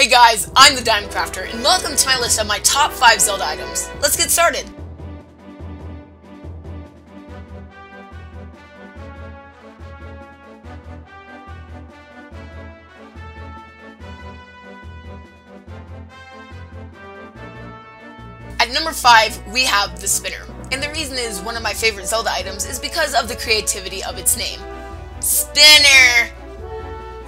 Hey guys, I'm the Diamond Crafter, and welcome to my list of my top 5 Zelda items. Let's get started! At number 5, we have the spinner. And the reason is one of my favorite Zelda items is because of the creativity of its name. Spinner!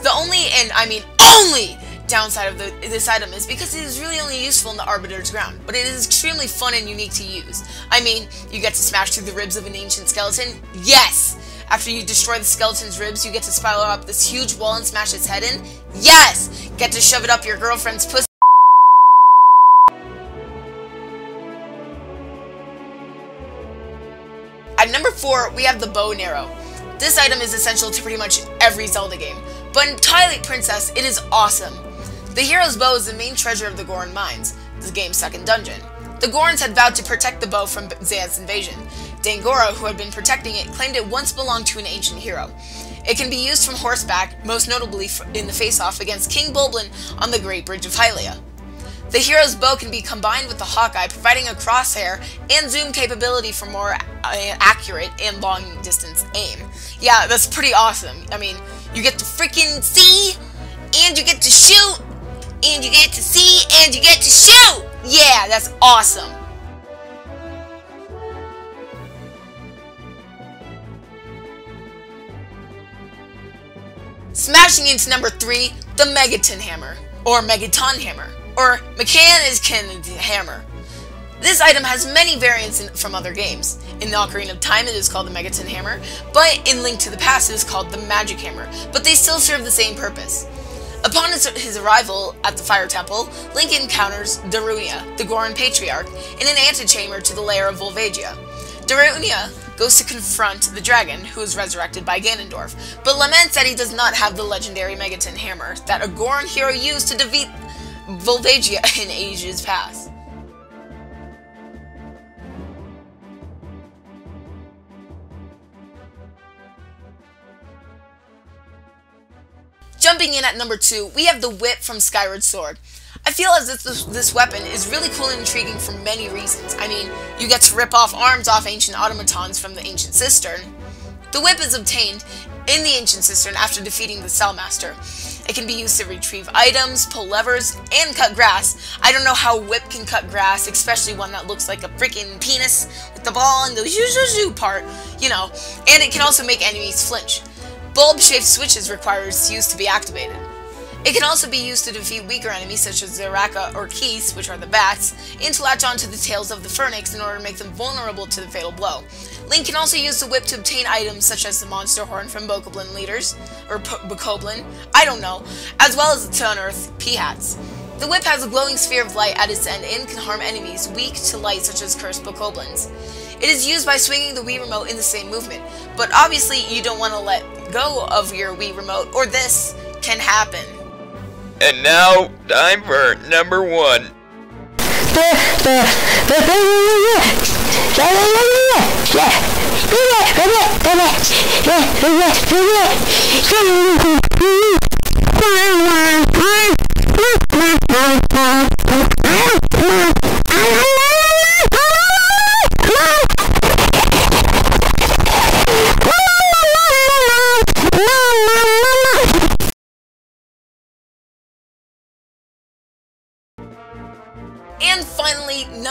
The only, and I mean only, downside of the, this item is because it is really only useful in the Arbiter's Ground, but it is extremely fun and unique to use. I mean, you get to smash through the ribs of an ancient skeleton? Yes! After you destroy the skeleton's ribs, you get to spiral up this huge wall and smash its head in? Yes! Get to shove it up your girlfriend's pussy? At number 4, we have the bow and arrow. This item is essential to pretty much every Zelda game, but in Twilight Princess, it is awesome. The hero's bow is the main treasure of the Goron mines, the game's second dungeon. The Gorons had vowed to protect the bow from Zayath's invasion. Dangoro, who had been protecting it, claimed it once belonged to an ancient hero. It can be used from horseback, most notably in the face-off against King Bulblin on the Great Bridge of Hylia. The hero's bow can be combined with the Hawkeye, providing a crosshair and zoom capability for more uh, accurate and long-distance aim. Yeah, that's pretty awesome. I mean, you get to freaking see, and you get to shoot, and you get to see, and you get to shoot! Yeah, that's awesome. Smashing into number 3, the Megaton Hammer, or Megaton Hammer, or Mechanican Hammer. This item has many variants in, from other games. In the Ocarina of Time it is called the Megaton Hammer, but in Link to the Past it is called the Magic Hammer, but they still serve the same purpose. Upon his, arrival at the Fire Temple, Link encounters Darunia, the Goron Patriarch, in an antechamber to the lair of Volvagia. Darunia goes to confront the dragon, who is resurrected by Ganondorf, but laments that he does not have the legendary Megaton Hammer that a Goron hero used to defeat Volvagia in ages past. Jumping in at number 2, we have the Whip from Skyward Sword. I feel as if this, this, weapon is really cool and intriguing for many reasons. I mean, you get to rip off arms off ancient automatons from the Ancient Cistern. The whip is obtained in the Ancient Cistern after defeating the Cellmaster. It can be used to retrieve items, pull levers, and cut grass. I don't know how whip can cut grass, especially one that looks like a freaking penis with the ball and the zhoo part, you know. And it can also make enemies flinch. Bulb-shaped switches requires use to be activated. It can also be used to defeat weaker enemies such as Zeraka or Keese, which are the bats, and to latch onto the tails of the Phoenix in order to make them vulnerable to the fatal blow. Link can also use the whip to obtain items such as the monster horn from Bokoblin leaders, or Bokoblin, I don't know, as well as to unearth Peahats. The whip has a glowing sphere of light at its end and can harm enemies weak to light such as cursed Bokoblins. It is used by swinging the Wii Remote in the same movement, but obviously you don't want to let go of your Wii Remote or this can happen. And now, time for number one.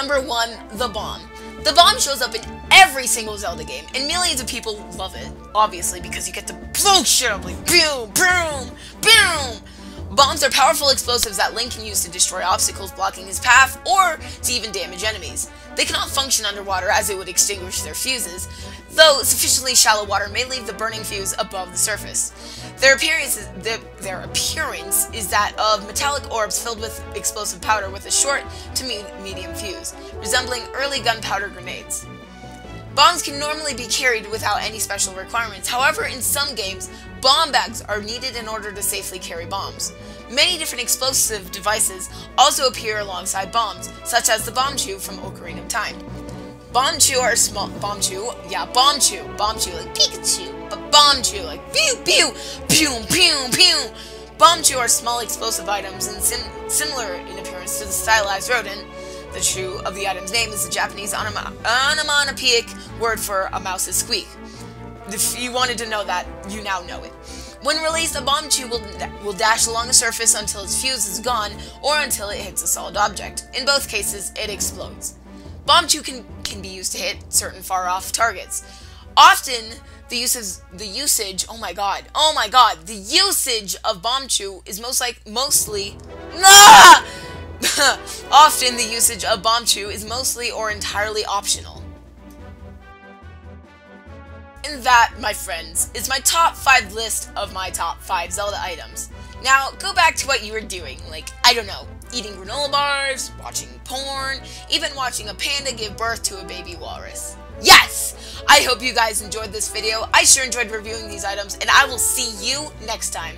number one, the bomb. The bomb shows up in every single Zelda game, and millions of people love it, obviously, because you get to blow shit up like boom, boom, boom! Bombs are powerful explosives that Link can use to destroy obstacles blocking his path, or to even damage enemies. They cannot function underwater as it would extinguish their fuses, though sufficiently shallow water may leave the burning fuse above the surface. Their appearance, is, their, their appearance is that of metallic orbs filled with explosive powder with a short to me medium fuse, resembling early gunpowder grenades. Bombs can normally be carried without any special requirements, however in some games, bomb bags are needed in order to safely carry bombs. Many different explosive devices also appear alongside bombs, such as the Bombchu from Ocarina of Time. Bombchu are small, Bombchu, yeah, Bombchu, Bombchu, like Pikachu, but Bombchu, like pew pew, pew pew pew, Bombchu are small explosive items and sim similar in appearance to the stylized rodent. The true of the item's name is the Japanese onom onomatopoeic word for a mouse's squeak. If you wanted to know that, you now know it. When released, a Bombchu will, will dash along the surface until its fuse is gone or until it hits a solid object. In both cases, it explodes. Bombchu can, can be used to hit certain far-off targets. Often, the usage, the usage, oh my god, oh my god, the usage of Bombchu is most like, mostly, ah! Often, the usage of Bombchu is mostly or entirely optional. And that, my friends, is my top 5 list of my top 5 Zelda items. Now, go back to what you were doing, like, I don't know, eating granola bars, watching porn, even watching a panda give birth to a baby walrus. Yes! I hope you guys enjoyed this video. I sure enjoyed reviewing these items, and I will see you next time.